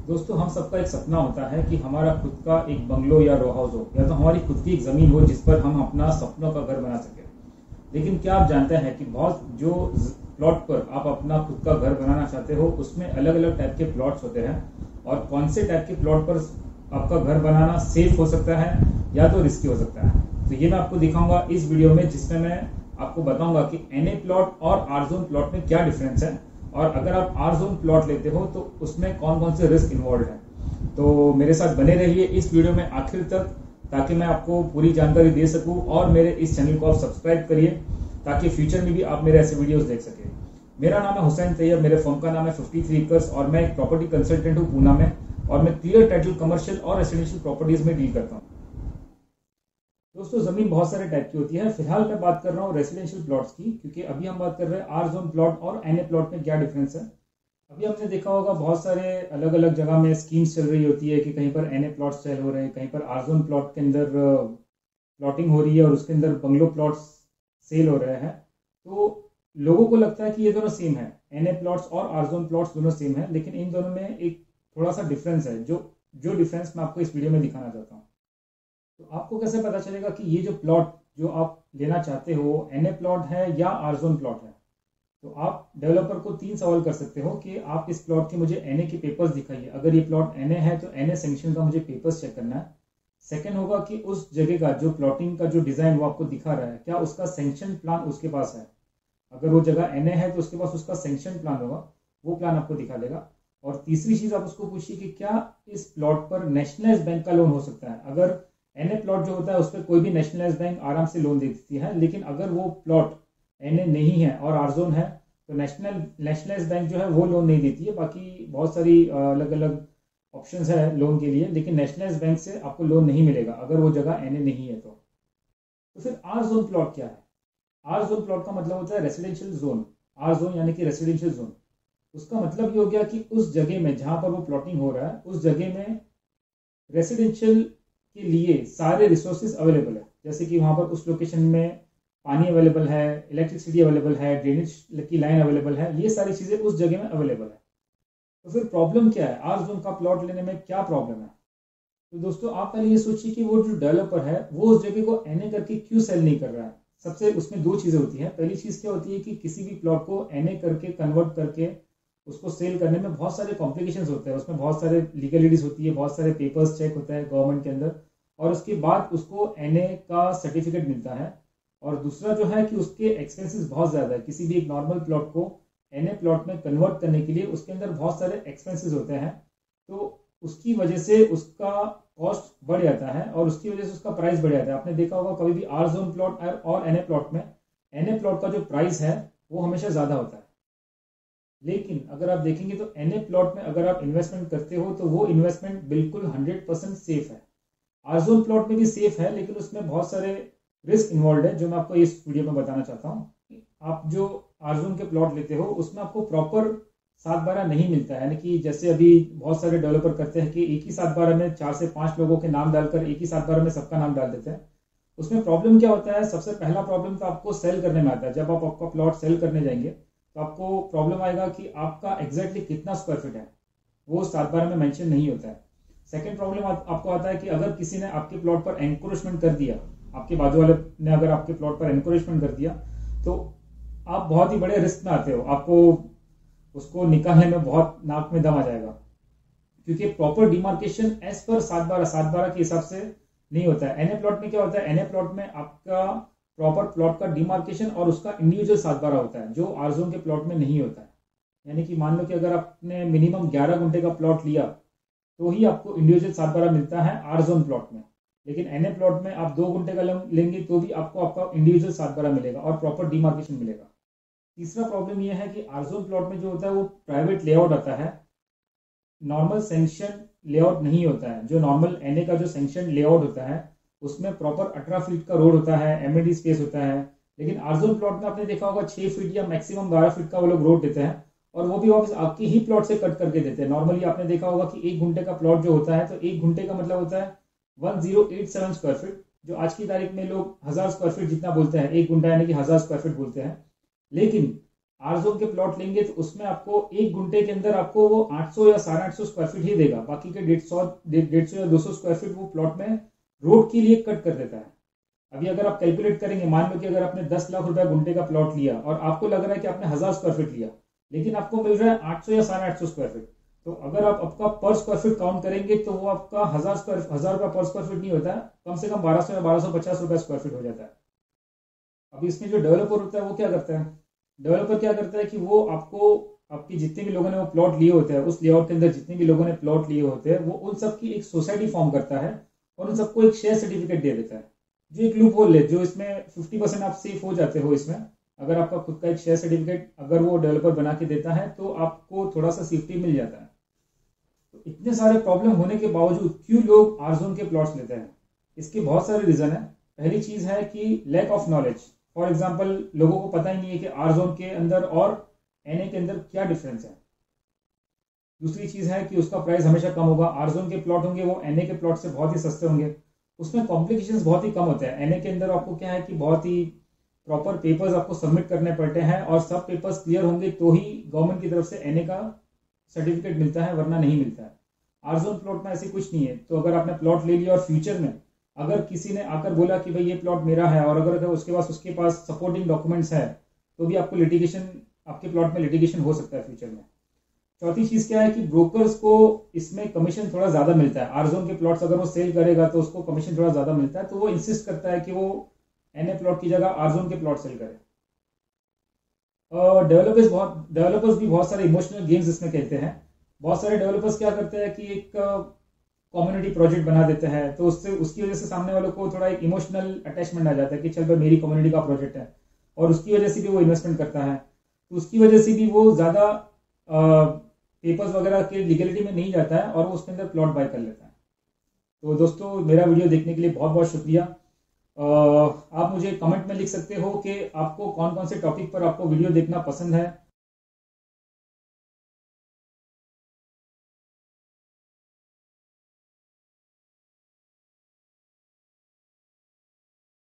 दोस्तों, हम सबका एक सपना होता है कि हमारा खुद का एक बंगलो या रो हाउस हो, या तो हमारी खुद की एक ज़मीन हो जिस पर हम अपना सपनों का घर बना सके। लेकिन क्या आप जानते हैं कि बहुत जो प्लॉट पर आप अपना खुद का घर बनाना चाहते हो, उसमें अलग अलग टाइप के प्लॉट्स होते हैं। और कौन से टाइप के प्लॉट पर आपका घर बनाना सेफ़ हो सकता है, या तो रिस्की हो सकता है? तो ये मैं आपको दिखाऊँगा इस वीडियो में, जिसमें मैं आपको बताऊँगा कि एन प्लॉट और आर जोन प्लॉट में क्या डिफरेंस है। और अगर आप आर जोन प्लॉट लेते हो तो उसमें कौन कौन से रिस्क इन्वॉल्व है? तो मेरे साथ बने रहिए इस वीडियो में आखिर तक, ताकि मैं आपको पूरी जानकारी दे सकूँ और मेरे इस चैनल को आप सब्सक्राइब करिए, ताकि फ्यूचर में भी आप मेरे ऐसे वीडियोस देख सके। मेरा नाम है हुसैन तैयब, मेरे फॉर्म का नाम है फिफ्टी थ्री एकर्स और मैं एक प्रॉपर्टी कंसल्टेंट हूँ, पूना में, और मैं क्लियर टाइटल कमर्शियल और रेसिडेंशियल प्रॉपर्टीज़ में डील करता हूँ। दोस्तों, ज़मीन बहुत सारे टाइप की होती है। फ़िलहाल मैं बात कर रहा हूँ रेसिडेंशियल प्लॉट्स की, क्योंकि अभी हम बात कर रहे हैं आर जोन प्लॉट और एन ए प्लॉट में क्या डिफरेंस है। अभी हमने देखा होगा, बहुत सारे अलग अलग जगह में स्कीम्स चल रही होती है कि कहीं पर एन ए प्लॉट सेल हो रहे हैं, कहीं पर आर जोन प्लॉट के अंदर प्लॉटिंग हो रही है और उसके अंदर बंगलो प्लॉट्स सेल हो रहे हैं। तो लोगों को लगता है कि ये दोनों सेम है। एन ए प्लॉट्स और आर जोन प्लॉट्स दोनों सेम है, लेकिन इन दोनों में एक थोड़ा सा डिफरेंस है, जो जो डिफरेंस मैं आपको इस वीडियो में दिखाना चाहता हूँ। तो आपको कैसे पता चलेगा कि ये जो प्लॉट जो आप लेना चाहते हो एन ए प्लॉट है या आरजोन प्लॉट है? तो आप डेवलपर को तीन सवाल कर सकते हो कि आप इस प्लॉट के मुझे एन ए के पेपर्स दिखाइए। अगर ये प्लॉट एन ए है तो एन ए सेंक्शन का मुझे पेपर्स चेक करना है। सेकेंड होगा कि उस जगह का जो प्लॉटिंग का जो डिज़ाइन वो आपको दिखा रहा है, क्या उसका सेंक्शन प्लान उसके पास है? अगर वो जगह एन ए है तो उसके पास उसका सेंक्शन प्लान होगा, वो प्लान आपको दिखा देगा। और तीसरी चीज़ आप उसको पूछिए कि क्या इस प्लॉट पर नेशनलाइज बैंक का लोन हो सकता है? अगर एन ए प्लॉट जो होता है, उस पर कोई भी नेशनलाइज बैंक आराम से लोन दे देती है, लेकिन अगर वो प्लॉट एन ए नहीं है और आरजोन है तो नेशनल नेशनलाइज बैंक जो है, वो लोन नहीं देती है। बाकी बहुत सारी अलग अलग ऑप्शंस है लोन के लिए, लेकिन नेशनलाइज बैंक से आपको लोन नहीं मिलेगा, अगर वो जगह एन ए नहीं है तो। तो फिर आर जोन प्लॉट क्या है? आर जोन प्लॉट का मतलब होता है रेसिडेंशियल जोन आर जोन यानी कि रेसिडेंशियल जोन उसका मतलब ये हो गया कि उस जगह में जहाँ पर वो प्लॉटिंग हो रहा है, उस जगह में रेसिडेंशियल के लिए सारे रिसोर्सेज अवेलेबल है। जैसे कि वहाँ पर उस लोकेशन में पानी अवेलेबल है इलेक्ट्रिसिटी अवेलेबल है ड्रेनेज की लाइन अवेलेबल है, ये सारी चीज़ें उस जगह में अवेलेबल है। तो फिर प्रॉब्लम क्या है? आर जोन का प्लॉट लेने में क्या प्रॉब्लम है? तो दोस्तों, आप पहले ये सोचिए कि वो जो डेवलपर है, वो उस जगह को एन करके क्यों सेल नहीं कर रहा है? सबसे उसमें दो चीज़ें होती हैं। पहली चीज़ क्या होती है कि किसी भी प्लॉट को एन करके कन्वर्ट करके उसको सेल करने में बहुत सारे कॉम्प्लिकेशन होते हैं। उसमें बहुत सारे लीगलिटीज होती है, बहुत सारे पेपर्स चेक होता है गवर्नमेंट के अंदर और उसके बाद उसको एनए का सर्टिफिकेट मिलता है। और दूसरा जो है कि उसके एक्सपेंसेस बहुत ज़्यादा है। किसी भी एक नॉर्मल प्लॉट को एनए प्लॉट में कन्वर्ट करने के लिए उसके अंदर बहुत सारे एक्सपेंसेस होते हैं। तो उसकी वजह से उसका कॉस्ट बढ़ जाता है और उसकी वजह से उसका प्राइस बढ़ जाता है। आपने देखा होगा कभी भी आर जोन प्लॉट और एनए प्लॉट में एनए प्लॉट का जो प्राइस है वो हमेशा ज़्यादा होता है। लेकिन अगर आप देखेंगे तो एनए प्लॉट में अगर आप इन्वेस्टमेंट करते हो तो वो इन्वेस्टमेंट बिल्कुल हंड्रेड परसेंट सेफ़ है। आरजोन प्लॉट में भी सेफ़ है, लेकिन उसमें बहुत सारे रिस्क इन्वॉल्व है, जो मैं आपको इस वीडियो में बताना चाहता हूँ। आप जो आरजोन के प्लॉट लेते हो, उसमें आपको प्रॉपर सात बारह नहीं मिलता है। यानी कि जैसे अभी बहुत सारे डेवलपर करते हैं कि एक ही सात बारह में चार से पाँच लोगों के नाम डालकर एक ही सात बारह में सबका नाम डाल देते हैं। उसमें प्रॉब्लम क्या होता है? सबसे पहला प्रॉब्लम तो आपको सेल करने में आता है। जब आप आपका प्लॉट सेल करने जाएँगे तो आपको प्रॉब्लम आएगा कि आपका एग्जैक्टली कितना स्क्वायर फीट है। वो सात बारह में मेंशन नहीं होता है। सेकेंड प्रॉब्लम आप, आपको आता है कि अगर किसी ने आपके प्लॉट पर एनक्रोचमेंट कर दिया आपके बाजू वाले ने अगर आपके प्लॉट पर एनक्रोचमेंट कर दिया तो आप बहुत ही बड़े रिस्क में आते हो। आपको उसको निकालने में बहुत नाक में दम आ जाएगा। क्योंकि प्रॉपर डिमार्केशन एज पर सात बारह सात बारह के हिसाब से नहीं होता है। एनए प्लॉट में क्या होता है? एनए प्लॉट में आपका प्रॉपर प्लॉट का डिमार्केशन और उसका इंडिविजुअल सात बारह होता है, जो आरजोन के प्लॉट में नहीं होता है। यानी कि मान लो कि अगर आपने मिनिमम ग्यारह घंटे का प्लॉट लिया तो ही आपको इंडिविजुअल सात बारह मिलता है आर जोन प्लॉट में। लेकिन एन ए प्लॉट में आप दो घंटे का लेंगे तो भी आपको आपका इंडिविजुअल सात बारह मिलेगा और प्रॉपर डिमार्केशन मिलेगा। तीसरा प्रॉब्लम यह है कि आर जोन प्लॉट में जो होता है, वो प्राइवेट लेआउट आता है। नॉर्मल सेंक्शन लेआउट नहीं होता है। जो नॉर्मल एन का जो सेंक्शन लेआउट होता है उसमें प्रॉपर अठारह फीट का रोड होता है एम स्पेस होता है। लेकिन आरजोन प्लॉट में आपने देखा होगा छह फीट या मैक्सिमम बारह फीट का वो लोग रोड देते हैं। और वो भी वापस आपके ही प्लॉट से कट करके देते हैं। नॉर्मली आपने देखा होगा कि एक घंटे का प्लॉट जो होता है तो एक घंटे का मतलब होता है one zero eight seven square feet जो आज की तारीख में लोग हज़ार स्क्वायर फीट जितना बोलते हैं, एक घंटा यानी कि हज़ार स्क्वायर फीट बोलते हैं। लेकिन आर के प्लॉट लेंगे तो उसमें आपको एक घंटे के अंदर आपको वो 800 या साढ़े आठ स्क्वायर फीट ही देगा। बाकी के डेढ़ सौ डेढ़ सौ या दो स्क्वायर फीट वो प्लॉट में रोड के लिए कट कर देता है। अभी अगर आप कैलकुलेट करेंगे, मान लो कि अगर आपने 10 लाख रुपया घंटे का प्लॉट लिया और आपको लग रहा है कि आपने हज़ार स्क्वायर फीट लिया, लेकिन आपको मिल रहा है 800 या साढ़े आठ सौ स्क्वायर फीट तो अगर आप आपका पर स्क्वायर फीट काउंट करेंगे तो वो आपका हज़ार स्क्वायर हज़ार रुपया पर स्क्वायर फीट नहीं होता, कम से कम बारह सौ या बारह सौ पचास रुपया स्क्वायर फीट हो जाता है। अब इसमें जो डेवलपर होता है, वो क्या करता है? डेवलपर क्या करता है कि वो आपको, आपकी जितने भी लोगों ने वो प्लॉट लिए होते हैं, उस लेआउट के अंदर जितने भी लोगों ने प्लॉट लिए होते हैं, वो उन सबकी एक सोसाइटी फॉर्म करता है और उन सबको एक शेयर सर्टिफिकेट दे देता है। जो एक लूप होल है जो इसमें फिफ्टी परसेंट आप सेफ़ हो जाते हो इसमें, अगर आपका खुद का एक शेयर सर्टिफिकेट अगर वो डेवलपर बना के देता है तो आपको थोड़ा सा सेफ्टी मिल जाता है। तो इतने सारे प्रॉब्लम होने के बावजूद क्यों लोग आरजोन के प्लॉट्स लेते हैं? इसके बहुत सारे रीजन है। पहली चीज़ है कि lack of knowledge for example लोगों को पता ही नहीं है कि आर जोन के अंदर और एनए के अंदर क्या डिफरेंस है। दूसरी चीज़ है कि उसका प्राइस हमेशा कम होगा। आर जोन के प्लॉट होंगे, वो एनए के प्लॉट से बहुत ही सस्ते होंगे। उसमें कॉम्प्लिकेशन बहुत ही कम होते हैं। एनए के अंदर आपको क्या है कि बहुत ही प्रॉपर पेपर्स आपको सबमिट करने पड़ते हैं और सब पेपर्स क्लियर होंगे तो ही गवर्नमेंट की तरफ़ से एनए का सर्टिफिकेट मिलता है, वरना नहीं मिलता है। आरजोन प्लॉट में ऐसे कुछ नहीं है। तो अगर आपने प्लॉट ले लिया और फ्यूचर में अगर किसी ने आकर बोला कि भाई ये प्लॉट मेरा है और अगर उसके पास उसके पास सपोर्टिंग डॉक्यूमेंट्स है तो भी आपको लिटिगेशन आपके प्लॉट में लिटिगेशन हो सकता है फ्यूचर में। चौथी चीज़ क्या है कि ब्रोकर्स को इसमें कमीशन थोड़ा ज़्यादा मिलता है। आरजोन के प्लॉट्स अगर वो सेल करेगा तो उसको कमीशन थोड़ा ज़्यादा मिलता है तो वो इंसिस्ट करता है कि वो एन ए प्लॉट की जगह आरजोन के प्लॉट सेल करे। डेवलपर्स बहुत डेवलपर्स भी बहुत सारे इमोशनल गेम्स इसमें खेलते हैं। बहुत सारे डेवलपर्स क्या करते हैं कि एक कम्युनिटी प्रोजेक्ट बना देते हैं तो उससे, उसकी वजह से सामने वालों को थोड़ा एक इमोशनल अटैचमेंट आ जाता है कि चल भाई मेरी कम्युनिटी का प्रोजेक्ट है। और उसकी वजह से भी वो इन्वेस्टमेंट करता है। तो उसकी वजह से भी वो ज़्यादा पेपर्स वगैरह के लीगलिटी में नहीं जाता है और वो उसके अंदर प्लॉट बाय कर लेता है। तो दोस्तों, मेरा वीडियो देखने के लिए बहुत बहुत शुक्रिया। आप मुझे कमेंट में लिख सकते हो कि आपको कौन कौन से टॉपिक पर आपको वीडियो देखना पसंद है।